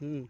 हम्म